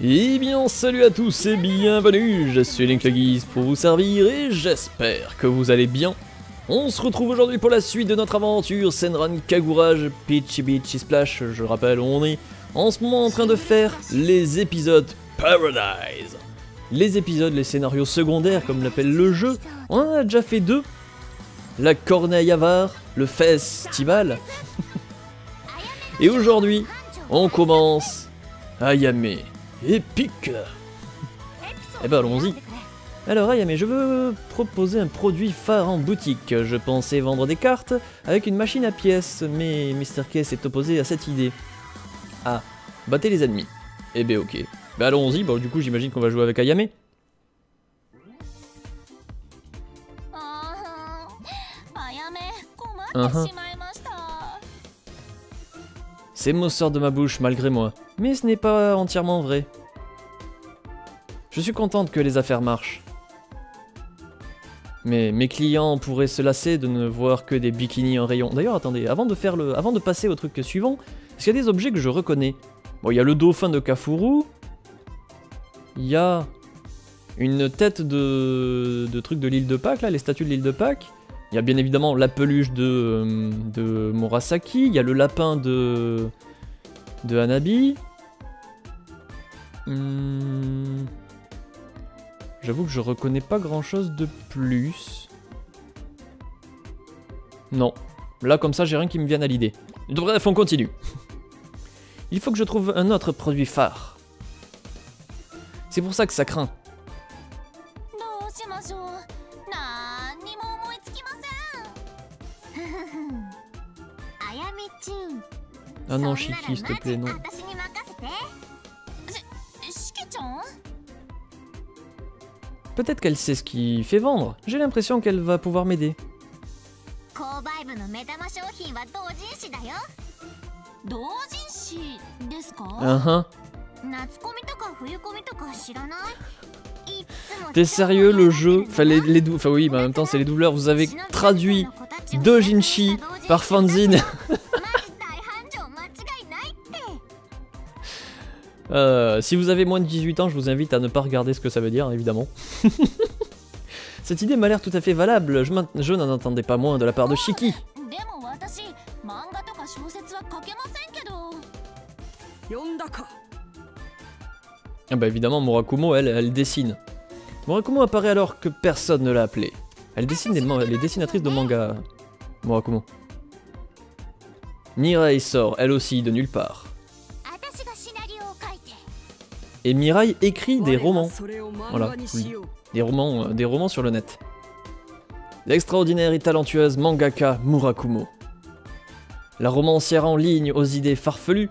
Eh bien, salut à tous et bienvenue, je suis Link le pour vous servir et j'espère que vous allez bien. On se retrouve aujourd'hui pour la suite de notre aventure Senran Kagurage Peachy Beachy Splash, je rappelle on est en ce moment en train de faire les épisodes Paradise. Les épisodes, les scénarios secondaires comme l'appelle le jeu, on en a déjà fait deux. La corneille avare, le festival. et aujourd'hui, on commence Ayame. Épique Eh ben allons-y alors Ayame, je veux proposer un produit phare en boutique. Je pensais vendre des cartes avec une machine à pièces, mais Mr. K s'est opposé à cette idée. Ah, battez les ennemis. Eh ben ok. Bah allons-y, bon du coup j'imagine qu'on va jouer avec Ayame. Uh-huh. Ces mots sortent de ma bouche malgré moi, mais ce n'est pas entièrement vrai. Je suis contente que les affaires marchent. Mais mes clients pourraient se lasser de ne voir que des bikinis en rayon. D'ailleurs, attendez, avant de, faire le, avant de passer au truc suivant, est-ce qu'il y a des objets que je reconnais? Bon, il y a le dauphin de Kafuru. Il y a une tête de, de truc de l'île de Pâques, là, les statues de l'île de Pâques. Il y a bien évidemment la peluche de, euh, de Murasaki, il y a le lapin de, de Hanabi. Hmm. J'avoue que je reconnais pas grand chose de plus. Non. Là, comme ça, j'ai rien qui me vienne à l'idée. Bref, on continue. Il faut que je trouve un autre produit phare. C'est pour ça que ça craint. Ah non, Shiki, s'il te plaît, non. Peut-être qu'elle sait ce qui fait vendre. J'ai l'impression qu'elle va pouvoir m'aider. Uh T'es sérieux le jeu? Enfin les, les enfin oui, mais en même temps c'est les doubleurs. Vous avez traduit Dojinshi par Fanzine. Euh, si vous avez moins de 18 ans, je vous invite à ne pas regarder ce que ça veut dire, évidemment. Cette idée m'a l'air tout à fait valable, je, n'en attendais pas moins de la part de Shiki. Ah bah évidemment, Murakumo, elle, elle dessine. Murakumo apparaît alors que personne ne l'a appelée. Elle dessine les, les, dessinatrices de manga, Murakumo. Mirai sort, elle aussi, de nulle part. Et Mirai écrit des romans. Voilà, des romans, euh, des romans sur le net. L'extraordinaire et talentueuse mangaka Murakumo. La romancière en ligne aux idées farfelues,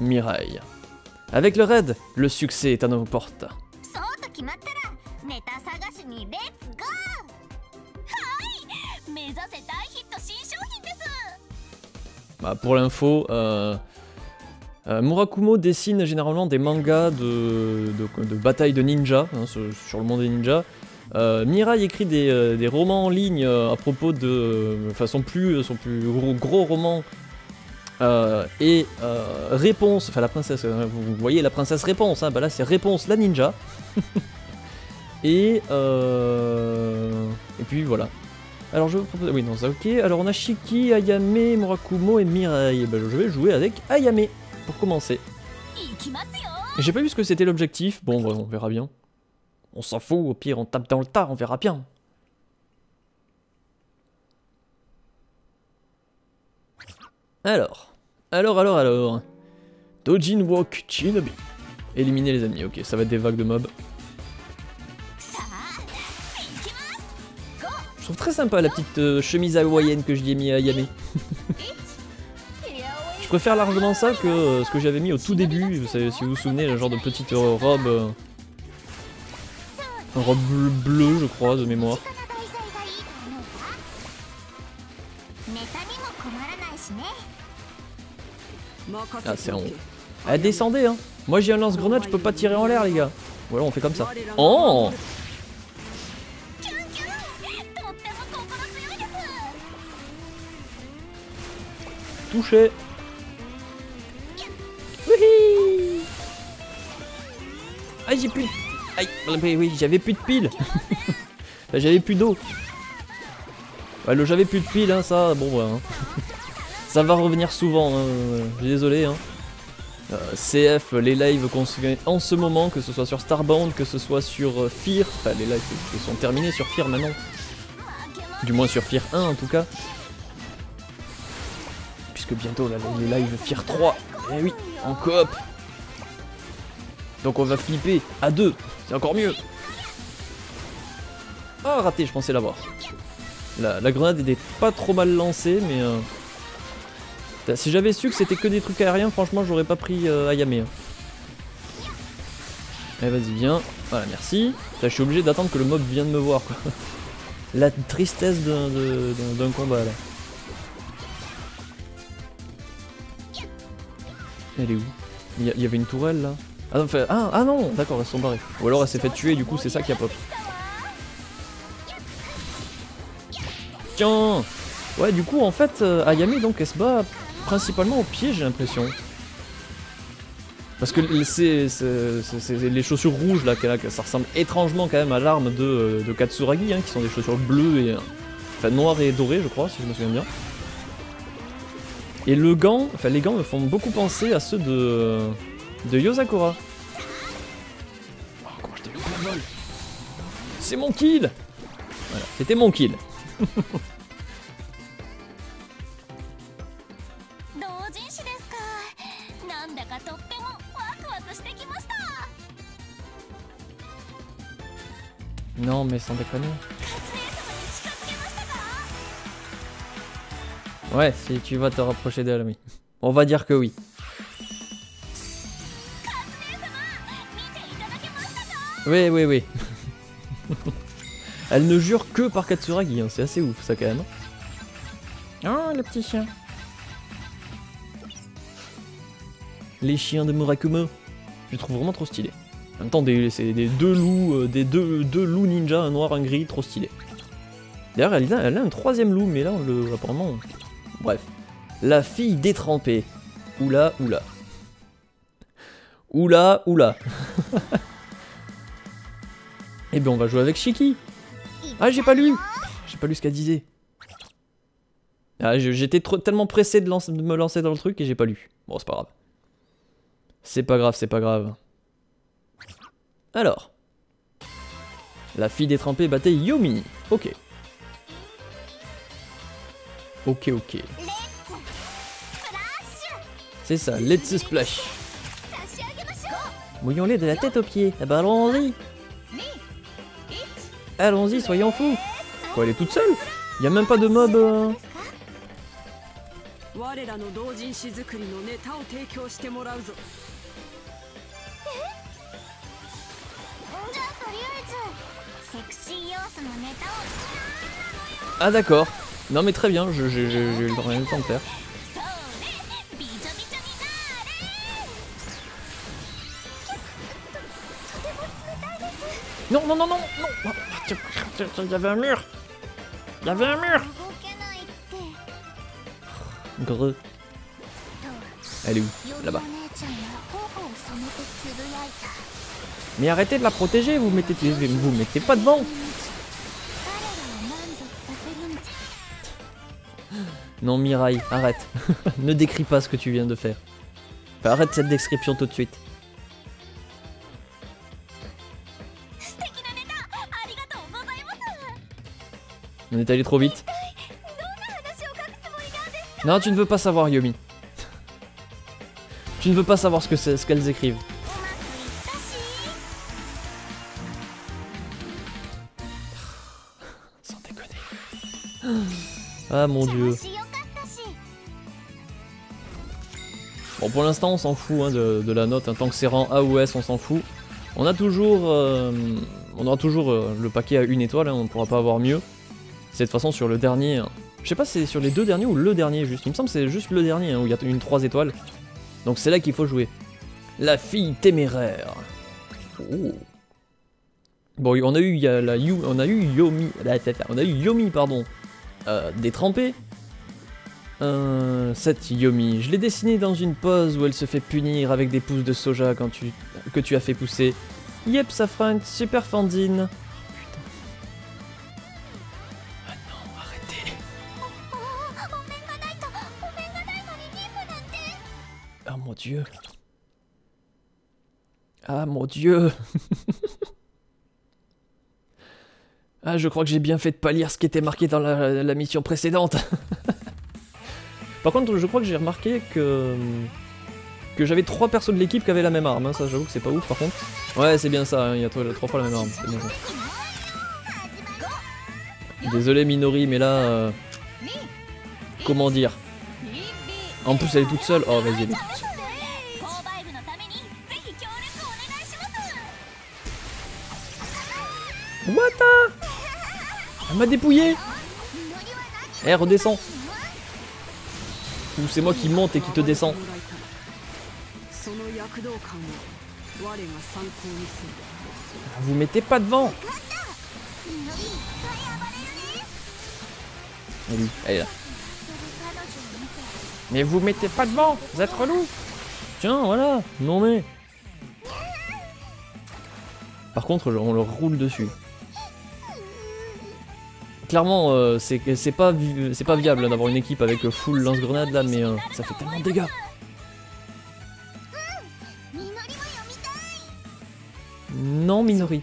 Mirai. Avec le raid, le succès est à nos portes. Bah, pour l'info, euh, euh, Murakumo dessine généralement des mangas de, de, bataille de ninja, hein, sur, le monde des ninjas. Euh, Mirai écrit des, euh, romans en ligne à propos de... Enfin, son plus, son plus gros, roman et Réponse, enfin la princesse, vous voyez la princesse Réponse, hein, bah là c'est Réponse la ninja. et, puis voilà. Alors je propose... Oui, non, ça ok. Alors on a Shiki, Ayame, Murakumo et Mirai. Bah, je vais jouer avec Ayame pour commencer. J'ai pas vu ce que c'était l'objectif. Bon, on verra bien. On s'en fout, au pire on tape dans le tas, on verra bien. Alors, alors, alors, alors. Dojin Walk Shinobi. Éliminer les ennemis, ok, ça va être des vagues de mobs. Je trouve très sympa la petite euh, chemise hawaïenne que je lui ai mis à Yame. préfère largement ça que euh, ce que j'avais mis au tout début, si vous vous souvenez, le genre de petite euh, robe... Euh, robe bleue, je crois, de mémoire. Ah, c'est en haut. Eh, descendez, hein Moi j'ai un lance-grenade, je peux pas tirer en l'air, les gars. Voilà, on fait comme ça. Oh Touché j'ai plus... Aïe, oui, j'avais plus de piles. j'avais plus d'eau. Ouais, le j'avais plus de piles, hein, ça, bon, ouais. Hein. ça va revenir souvent, hein. désolé. Hein. Euh, CF, les lives qu'on se fait en ce moment, que ce soit sur Starbound, que ce soit sur euh, Fear, enfin les lives qui sont terminés sur Fear maintenant. Du moins sur Fear 1 en tout cas. Puisque bientôt là, les lives Fear 3, eh oui, en coop. Donc on va flipper à deux, c'est encore mieux. Oh raté, je pensais l'avoir. La, grenade était pas trop mal lancée mais... Euh, si j'avais su que c'était que des trucs aériens, franchement, j'aurais pas pris euh, Ayame. Hein. Allez, vas-y, viens. Voilà, merci. je suis obligé d'attendre que le mob vienne me voir. La tristesse d'un combat, là. Elle est où? Il y, avait une tourelle, là? Ah, ah, ah, non D'accord, elles sont barrées. Ou alors elle s'est fait tuer, du coup, c'est ça qui a pop. Tiens Ouais, du coup, en fait, euh, Ayame, donc, elle se bat principalement au pied, j'ai l'impression. Parce que c'est les chaussures rouges là, ça ressemble étrangement quand même à l'arme de, euh, Katsuragi, hein, qui sont des chaussures bleues et enfin noires et dorées, je crois, si je me souviens bien. Et le gant, enfin les gants me font beaucoup penser à ceux de de Yosakura. Oh, C'est mon kill Voilà, c'était mon kill. Non, mais sans déconner. Ouais, si tu vas te rapprocher d'elle, oui. On va dire que oui. Oui, oui, oui. Elle ne jure que par Katsuragi, hein. c'est assez ouf ça quand même. Oh, le petit chien. Les chiens de Murakumo. Je les trouve vraiment trop stylés. En même temps, c'est des deux loups, euh, des deux, deux, loups ninja, un noir, un gris, trop stylé. D'ailleurs, elle, elle, a un troisième loup, mais là, le, apparemment... Bref. La fille détrempée. Oula, oula. Oula, oula. Eh bien, on va jouer avec Shiki. Ah, j'ai pas lu. J'ai pas lu ce qu'elle disait. Ah, j'étais tellement pressé de, me lancer dans le truc et j'ai pas lu. Bon, c'est pas grave. C'est pas grave, c'est pas grave. Alors. La fille détrempée battait Yomi. Ok. Ok, ok. C'est ça, let's splash. Mouillons-les de la tête aux pieds. Bah allons-y. Allons-y, soyons fous. Quoi, elle est toute seule Y a même pas de mob... Euh... Ah d'accord. Non mais très bien, j'ai eu le temps de faire. Non, non, non, non, non Il y avait un mur Il y avait un mur Greux. Elle est où? Là-bas. Mais arrêtez de la protéger, vous mettez, vous mettez pas devant. Non Mirai, arrête. ne décris pas ce que tu viens de faire. arrête cette description tout de suite. On est allé trop vite. Non, tu ne veux pas savoir, Yomi. tu ne veux pas savoir ce que ce qu'elles écrivent. Sans déconner. Ah mon dieu. Bon, pour l'instant, on s'en fout hein, de, la note. Hein. Tant que c'est rang A ou S, on s'en fout. On a toujours, euh, on aura toujours euh, le paquet à une étoile. Hein. on ne pourra pas avoir mieux. C'est de toute façon sur le dernier. Hein. Je sais pas si c'est sur les deux derniers ou le dernier juste. Il me semble que c'est juste le dernier hein, où il y a une 3 étoiles. Donc c'est là qu'il faut jouer. La fille téméraire. Oh. Bon, on a eu la on a eu Yomi, on a eu Yomi pardon, euh, détrempée. Euh, cette Yomi, je l'ai dessinée dans une pose où elle se fait punir avec des pousses de soja quand tu que tu as fait pousser. Yep, ça fera super fanzine. Mon dieu. Ah mon dieu. ah, je crois que j'ai bien fait de pas lire ce qui était marqué dans la, mission précédente. Par contre, je crois que j'ai remarqué que que j'avais trois personnes de l'équipe qui avaient la même arme. hein, Ça, j'avoue que c'est pas ouf par contre. Ouais, c'est bien ça. hein, Il y a trois, fois la même arme. Désolé Minori, mais là, euh, comment dire? En plus, elle est toute seule. Oh, vas-y, elle est toute seule. Wata Elle m'a dépouillé. Eh, hey, redescends. Ou c'est moi qui monte et qui te descends. Ah, vous mettez pas devant. Elle. Mais vous mettez pas devant Vous êtes relou. Tiens, voilà. Non mais... Par contre, on le roule dessus clairement, euh, c'est pas, c'est pas viable d'avoir une équipe avec euh, full lance-grenade là, mais euh, ça fait tellement de dégâts. Non, Minori.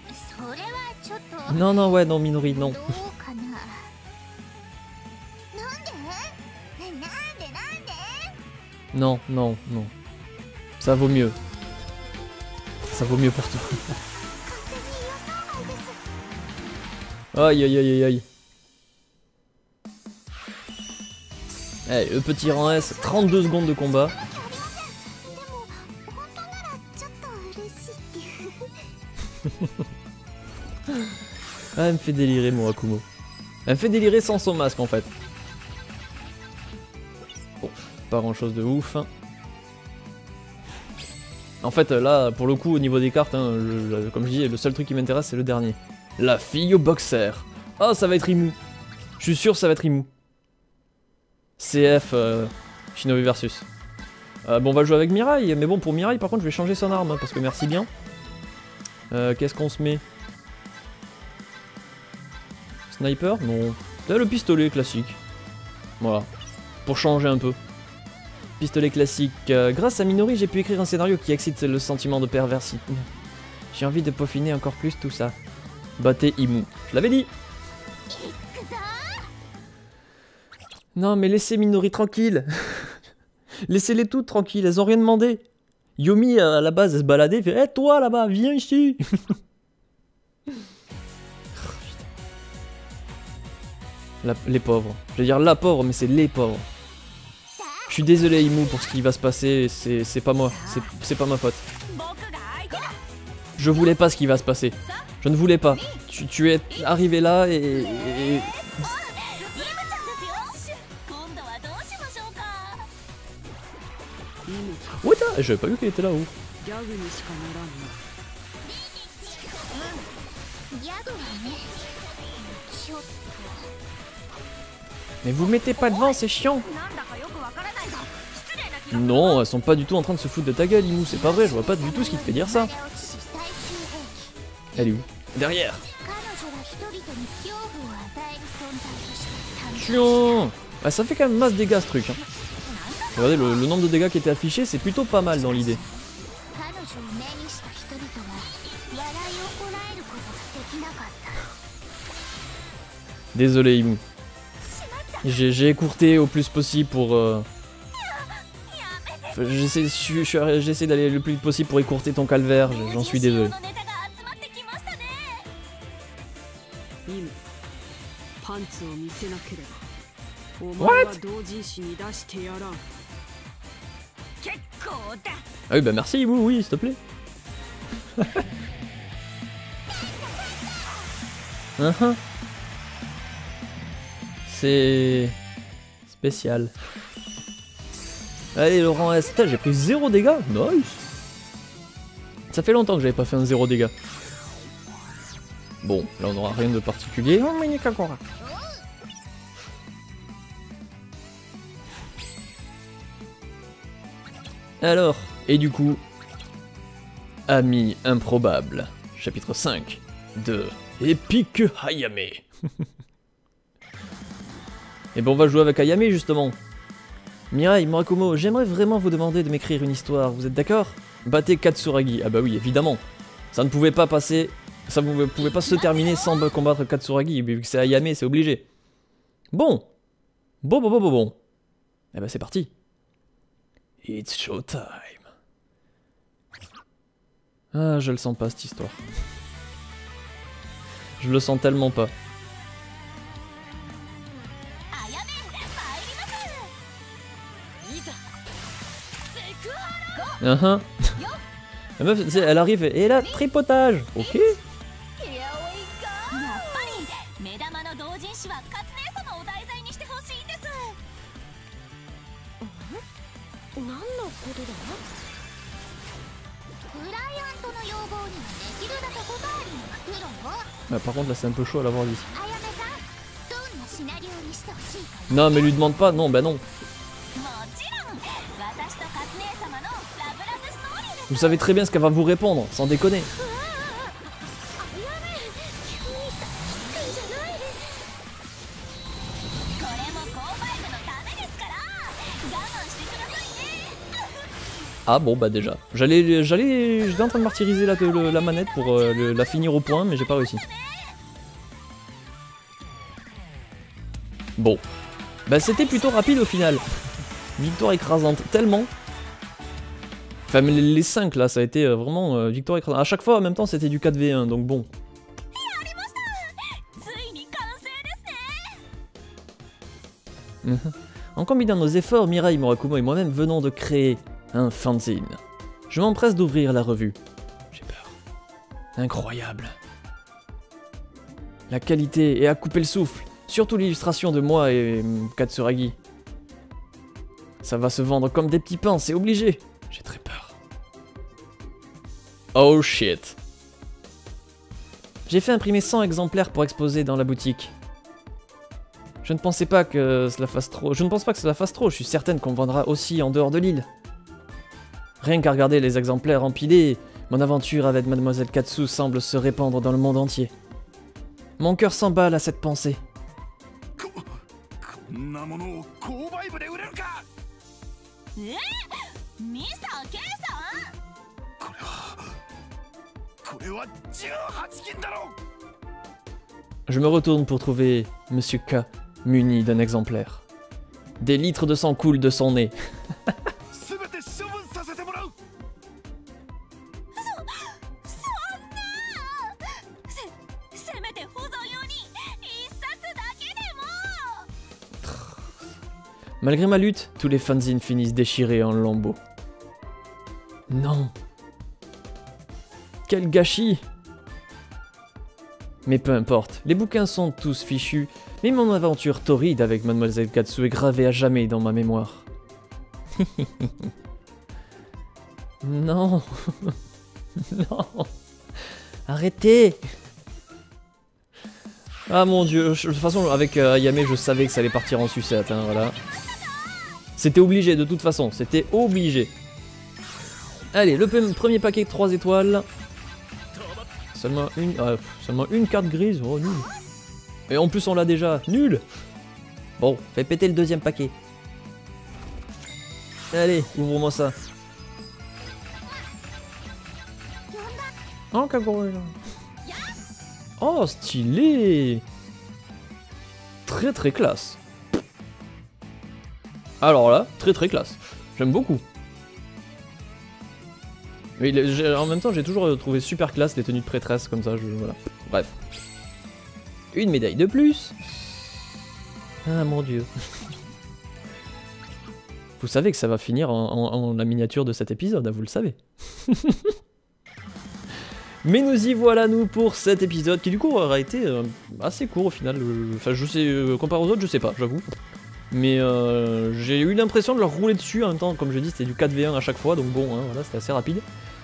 Non, non, ouais, non, Minori, non. Non, non, non. Ça vaut mieux. Ça vaut mieux pour tout. aïe, aïe, aïe, aïe. Allez, le petit rang S, 32 secondes de combat. ah, elle me fait délirer mon Akumo. Elle me fait délirer sans son masque en fait. Bon, pas grand chose de ouf. Hein. En fait, là, pour le coup, au niveau des cartes, hein, comme je dis, le seul truc qui m'intéresse, c'est le dernier. La fille au boxeur. Ah, oh, ça va être Imou. Je suis sûr, ça va être Imou. CF euh, Shinobi versus. Euh, bon, on va jouer avec Mirai, mais bon, pour Mirai, par contre, je vais changer son arme, hein, parce que merci bien. Euh, Qu'est-ce qu'on se met? Sniper? Non. Là, le pistolet classique. Voilà. Pour changer un peu. Pistolet classique. Euh, grâce à Minori, j'ai pu écrire un scénario qui excite le sentiment de perversité. J'ai envie de peaufiner encore plus tout ça. Battez Imu. Je l'avais dit non, mais laissez Minori tranquille. Laissez-les toutes tranquilles, elles ont rien demandé. Yomi, à la base, elle se baladait, elle fait eh, toi là-bas, viens ici oh, Les pauvres. Je veux dire la pauvre, mais c'est les pauvres. Je suis désolé, Imu, pour ce qui va se passer, c'est pas moi, c'est pas ma faute. Je voulais pas ce qui va se passer. Je ne voulais pas. Tu, es arrivé là et Ouais, j'avais pas vu qu'elle était là-haut. Mais vous mettez pas devant, c'est chiant Non, elles sont pas du tout en train de se foutre de ta gueule, c'est pas vrai, je vois pas du tout ce qui te fait dire ça. Elle est où? Derrière Chiant Bah ça fait quand même masse dégâts ce truc. Hein. Regardez, le, nombre de dégâts qui était affiché, c'est plutôt pas mal dans l'idée. Désolé, Imu. J'ai écourté au plus possible pour... Euh, j'essaie d'aller le plus vite possible pour écourter ton calvaire, j'en suis désolé. What? Ah oui, bah merci, Imu, oui, s'il te plaît. Uhum. C'est spécial. Allez, Laurent S. Putain, J'ai pris 0 dégâts. Nice. Ça fait longtemps que j'avais pas fait un 0 dégâts. Bon, là on aura rien de particulier. Oh, Alors, et du coup, ami improbable, chapitre 5 de Epic Hayame. Et bon, on va jouer avec Hayame justement. Mirai, Murakumo, j'aimerais vraiment vous demander de m'écrire une histoire, vous êtes d'accord? Battez Katsuragi. Ah bah oui, évidemment. Ça ne pouvait pas passer. Ça ne pouvait pas se terminer sans combattre Katsuragi, vu que c'est Ayame, c'est obligé. Bon. Bon, bon, bon, bon, bon. Eh ben c'est parti. It's showtime. Ah, je le sens pas cette histoire. Je le sens tellement pas. Uh. La meuf, elle arrive et là, tripotage. Ok. Ah, par contre là c'est un peu chaud à l'avoir dit. Non mais lui demande pas, non bah non. Vous savez très bien ce qu'elle va vous répondre, sans déconner. Ah bon bah déjà. J'allais j'allais j'étais en train de martyriser la, la manette pour euh, la finir au point mais j'ai pas réussi. Bon. Bah c'était plutôt rapide au final. Victoire écrasante tellement. Enfin mais les 5 là ça a été euh, vraiment euh, victoire écrasante. À chaque fois en même temps c'était du 4v1 donc bon. Mhm. en combinant nos efforts, Mirai, Murakuma et moi-même venons de créer un. Je m'empresse d'ouvrir la revue. J'ai peur. Incroyable. La qualité est à couper le souffle. Surtout l'illustration de moi et hum, Katsuragi. Ça va se vendre comme des petits pains, c'est obligé. J'ai très peur. Oh shit. J'ai fait imprimer 100 exemplaires pour exposer dans la boutique. Je ne pensais pas que cela fasse trop. Je ne pense pas que cela fasse trop. Je suis certaine qu'on vendra aussi en dehors de l'île. Rien qu'à regarder les exemplaires empilés, mon aventure avec Mademoiselle Katsu semble se répandre dans le monde entier. Mon cœur s'emballe à cette pensée. Je me retourne pour trouver Monsieur K muni d'un exemplaire. Des litres de sang coulent de son nez. Malgré ma lutte, tous les fanzines finissent déchirés en lambeaux. Non. Quel gâchis Mais peu importe, les bouquins sont tous fichus, mais mon aventure torride avec Mademoiselle Katsu est gravée à jamais dans ma mémoire. non. non. Arrêtez Ah mon dieu, de toute façon avec euh, Ayame je savais que ça allait partir en sucette, hein, voilà. C'était obligé de toute façon, c'était obligé. Allez, le premier paquet 3 étoiles. Seulement une, pff, seulement une carte grise, oh nul. Et en plus on l'a déjà, nul. Bon, fais péter le deuxième paquet. Allez, ouvre-moi ça. Oh, Kagura. Oh, stylé Très très classe. Alors là, très très classe. J'aime beaucoup. Mais en même temps, j'ai toujours euh, trouvé super classe les tenues de prêtresse comme ça. Voilà. Bref. Une médaille de plus. Ah mon dieu. Vous savez que ça va finir en, la miniature de cet épisode, hein, vous le savez. Mais nous y voilà nous pour cet épisode qui du coup aura été euh, assez court au final. Euh, Enfin je sais, comparé aux autres je sais pas, j'avoue. Mais euh, j'ai eu l'impression de leur rouler dessus en même temps, comme je dis c'était du 4v1 à chaque fois, donc bon, hein, voilà, c'était assez rapide.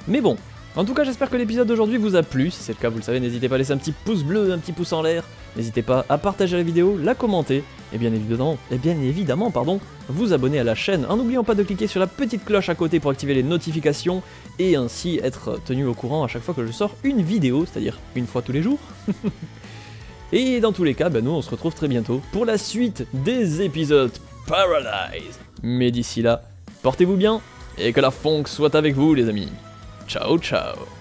Mais bon, En tout cas, j'espère que l'épisode d'aujourd'hui vous a plu. Si c'est le cas, vous le savez, n'hésitez pas à laisser un petit pouce bleu, un petit pouce en l'air. N'hésitez pas à partager la vidéo, la commenter, et bien évidemment, et bien évidemment, pardon, vous abonner à la chaîne en n'oubliant pas de cliquer sur la petite cloche à côté pour activer les notifications et ainsi être tenu au courant à chaque fois que je sors une vidéo, c'est-à-dire une fois tous les jours. et dans tous les cas, bah, nous on se retrouve très bientôt pour la suite des épisodes Paralyze. Mais d'ici là, portez-vous bien et que la funk soit avec vous les amis. Ciao ciao